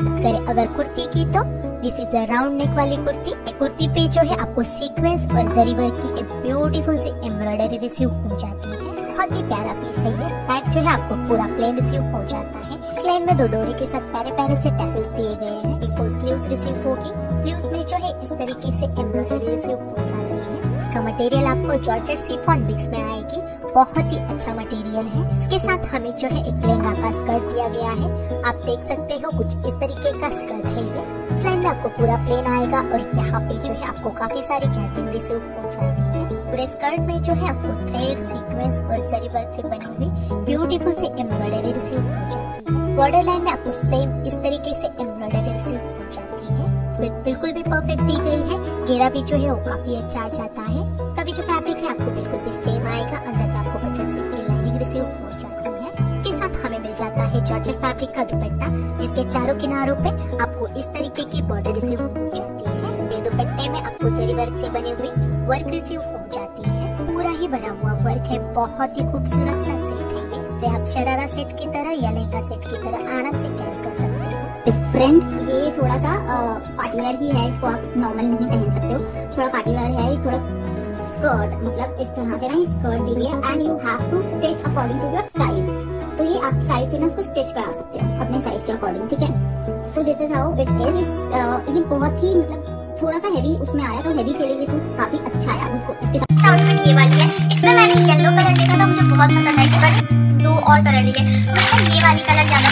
करें अगर कुर्ती की तो this is a round neck वाली कुर्ती। कुर्ती पे जो है आपको सीक्वेंस और जरी वर्क की एक ब्यूटीफुल सी एम्ब्रॉयडरी रिसीव हो जाती है। बहुत ही प्यारा पीस है ये। बैक जो है आपको पूरा प्लेन रिसीव हो जाता है। प्लेन में दो डोरी के साथ प्यारे प्यारे से टैसल्स दिए गए हैं। फुल स्लीव्स रिसीव होगी। स्लीव्स में जो है इस तरीके से एम्ब्रॉयडरी रिसीव हो जाती है। इसका मटेरियल आपको जॉर्जेट सीफॉन मिक्स में आएगी। बहुत ही अच्छा मटेरियल है। इसके साथ हमें जो है एक लहंगा का स्कर्ट दिया गया है। आप देख सकते हो कुछ इस तरीके का स्कर्ट है ये। में आपको पूरा प्लेन आएगा और यहाँ पे जो है आपको काफ़ी सारी कैपिंग रिसीव हो जाती है। पूरे स्कर्ट में जो है आपको थ्रेड सीक्वेंस और जरी वर्क से बनी हुई ब्यूटीफुल से एम्ब्रॉयडरी रिसीव हो जाती है। बॉर्डर लाइन में आपको सेम इस तरीके से एम्ब्रॉयडरी रिसीव हो जाती है। बिल्कुल भी परफेक्ट दी गई है। घेरा भी जो है वो काफ़ी अच्छा आ जाता है। तभी जो फैब्रिक है आपको बिल्कुल भी सेम आएगा, अंदर में आपको बटन की लाइनिंग रिसीव हो जाती है। इसके साथ हमें मिल जाता है जॉर्जेट फैब्रिक का दुपट्टा, जिसके चारों किनारों पे आपको इस तरीके की बॉर्डर रिसीव हो जाती है। ये दुपट्टे में आपको जरी वर्क से बनी हुई वर्क रिसीव हो जाती है। पूरा ही बना हुआ वर्क है, बहुत ही खूबसूरत सा सेट है ये। आप शरारा सेट की तरह या लहंगा सेट की तरह आराम से कैरी कर सकते डिफरेंट ये थोड़ा सा पार्टी वेयर ही है, इसको आप नॉर्मल नहीं पहन सकते हो। थोड़ा पार्टी वेयर है, थोड़ा स्कर्ट मतलब इस तरह से ना स्कर्ट दी है and you have to stitch according to your size तो ये आप साइज़ से ना उसको स्टिच करा सकते हो, अपने साइज़ के अकॉर्डिंग ठीक है? तो this is how it is ये बहुत ही मतलब थोड़ा सा हैवी उसमें आया तो हैवी के लिए ये काफ़ी अच्छा आया उसको इसके साथ आउटफिट ये वाली है। इसमें मैंने येलो कलर देखा था, मुझे बहुत पसंद आई बट दो और कलर दिखे मुझे ये वाली कलर ज़्यादा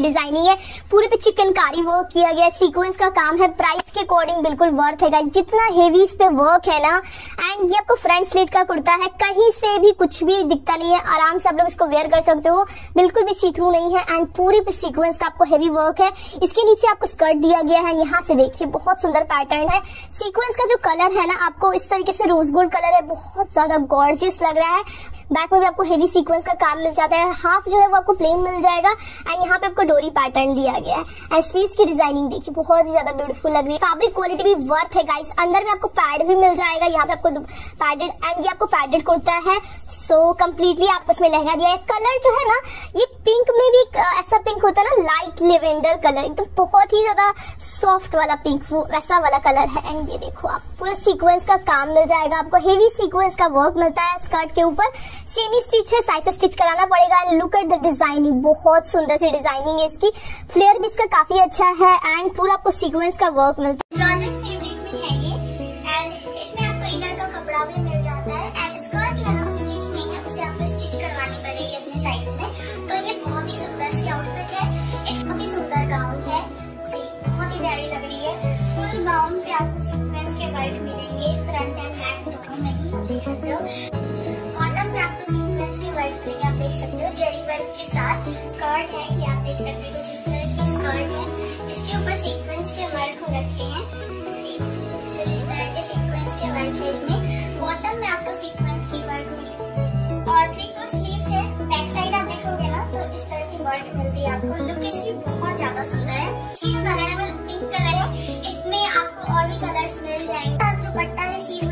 सी डिज़ाइनिंग है। पूरे पे चिकनकारी वर्क किया गया। सीक्वेंस का काम है। प्राइस के अकॉर्डिंग बिल्कुल वर्थ है जितना हेवी इस पे वर्क है ना एंड ये आपको फ्रंट स्लीट का कुर्ता है। कहीं से भी कुछ भी दिक्कत नहीं है। आराम से आप लोग इसको वेयर कर सकते हो। बिल्कुल भी सी थ्रू नहीं है एंड पूरे पे सीक्वेंस का आपको हेवी वर्क है। इसके नीचे आपको स्कर्ट दिया गया है। यहाँ से देखिए, बहुत सुंदर पैटर्न है। सीक्वेंस का जो कलर है ना, आपको इस तरीके से रोज गोल्ड कलर है। बहुत ज़्यादा गॉर्जियस लग रहा है। बैक में भी आपको हेवी सीक्वेंस का काम मिल जाता है। हाफ़ जो है वो आपको प्लेन मिल जाएगा एंड यहाँ पे आपको डोरी पैटर्न दिया गया है। एंड स्लीव्स की डिज़ाइनिंग देखिए, बहुत ही ज़्यादा ब्यूटीफुल लग रही है। फैब्रिक क्वालिटी भी वर्थ है गाइस अंदर में आपको पैड भी मिल जाएगा, यहाँ पे आपको पैडेड एंड ये आपको पैडेड कुर्ता है। सो कम्प्लीटली आपको इसमें लहंगा दिया है। कलर जो है ना, ये पिंक में भी ऐसा पिंक लेवेंडर कलर एकदम बहुत ही ज़्यादा सॉफ्ट वाला पिंक वो वैसा वाला कलर है। एंड ये देखो, आप पूरा सीक्वेंस का काम मिल जाएगा। आपको हेवी सीक्वेंस का वर्क मिलता है स्कर्ट के ऊपर। सेमी स्टिच है साइड से स्टिच कराना पड़ेगा। लुक एट द डिज़ाइनिंग बहुत सुंदर सी डिज़ाइनिंग है इसकी। फ्लेयर भी इसका काफ़ी अच्छा है। एंड पूरा आपको सिक्वेंस का वर्क मिलता है। सकते तरह की स्कर्ट है इसके ऊपर बॉटम में आपको सीक्वेंस की वर्क मिलेगी और थ्री फोर स्लीव्स है तो इस तरह की वर्क मिलती है आपको लुक इसकी बहुत ज़्यादा सुंदर है इसकी जो कलर है वो पिंक कलर है इसमें आपको और भी कलर्स मिल जाएँगे दुपट्टा है सीव